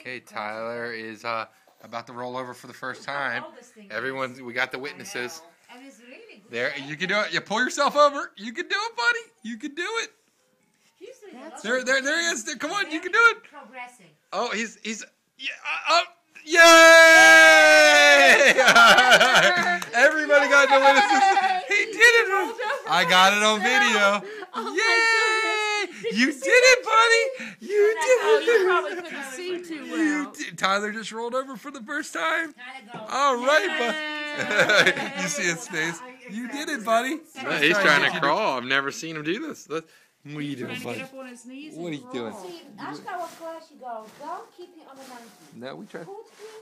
Okay, Tyler is uh, about to roll over for the first time. Everyone, we got the witnesses. And it's really good. There, you can do it. You pull yourself over. You can do it, buddy. You can do it. He's doing a lot There, there, there he is. There, come on, you can do it. Progressing. Oh, he's he's yeah. Uh, uh, yay! Everybody got the witnesses. He did it. I got it on video. Yay! You did it, buddy. You Oh, did you probably couldn't see too You well. did- Tyler just rolled over for the first time. Kind of go. All right, bud. Yay. you see his face. You did it, buddy. He's trying to crawl. I've never seen him do this. What are you doing, buddy? get up on his knees What are you doing? crawl. See, Ashka was glad she keep it on the. No, we tried.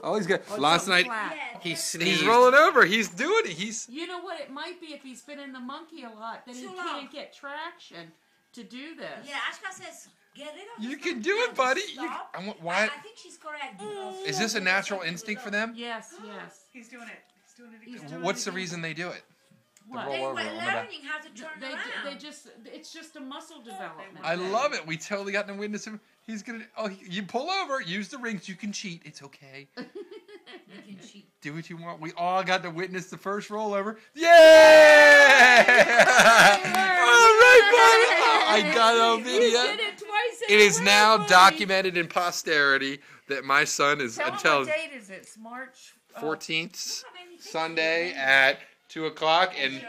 Oh, he's good. Oh, Last night, flat. He sneezed. he's rolling over. He's doing it. He's You know what? It might be if he's been in the monkey a lot, then he can't get traction to do this. Yeah, Ashka says, get rid of You this can do it, buddy. just You, stop. I want, I, why? I think she's correct. Mm. because- Is this a natural instinct for them? Yes, yes. He's doing it. He's doing it He's again. doing What's it the again. reason they do it? What? roll They over were on the back. learning how to turn They, around. they just, it's just a muscle development. I love it. We totally got to witness him. He's gonna. Oh, he- you pull over. Use the rings. You can cheat. It's okay. You can cheat. Do what you want. We all got to witness the first rollover. Yay! all right, buddy. I got it on video. did it twice. It a now buddy. documented in posterity that my son is Tell until what date is it? It's March uh, 14th How Sunday at two o'clock, and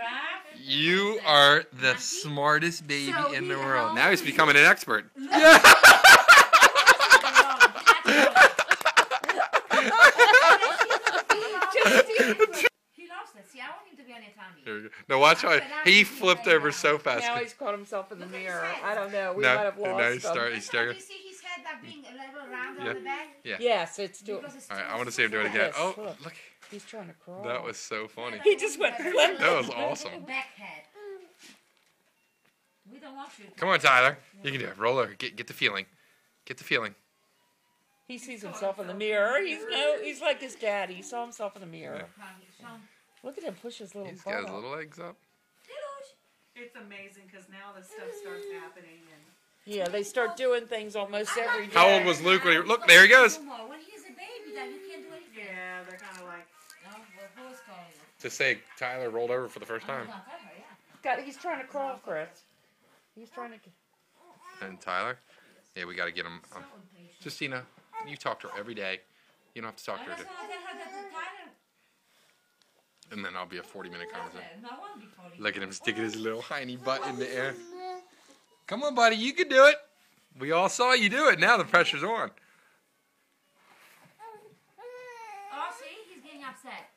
you are the smartest baby So in the world. Now he's becoming an expert. He loves it. See, I want him to be on your tummy. There we go. Now watch how he flipped over so fast. Now he's caught himself in the Look mirror. I don't know. We No, might have now lost he's him. starting- That's staring. why you see his head that being a little rounded Yeah. on the back? Yeah. Yes, it's doing. All right, I want to see him do it again. Yes, Oh, look. look, He's trying to crawl. that was so funny. He just went flip. That was awesome. We don't want you. Come on, Tyler. You can do it. Roll over. Get get the feeling. Get the feeling. He sees himself in the mirror. He's no. He's like his daddy. He saw himself in the mirror. Sean. Look at him push his little He's butt got his up. little legs up. It's amazing because now this stuff starts happening and Yeah, they start doing things almost every day. How old was Luke when he look? There he goes. When he's a baby, then you can't do anything. yeah, they're kind of like No, well, who's calling you? To say Tyler rolled over for the first time. gonna cut her, yeah. Got, he's trying to crawl, Chris. He's trying to. And Tyler, yeah, we got to get him. Um, Justina, you talk to her every day. You don't have to talk to her, and then I'll be a 40 minute conversation. Look at him sticking his little hiney butt in the air. Come on, buddy, you can do it. We all saw you do it. Now the pressure's on. Oh, see, he's getting upset.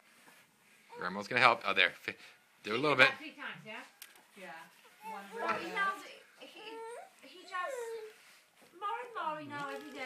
Grandma's gonna help. Oh, there, do a little bit. Three times, yeah. Yeah. One well, he. He, he just every day.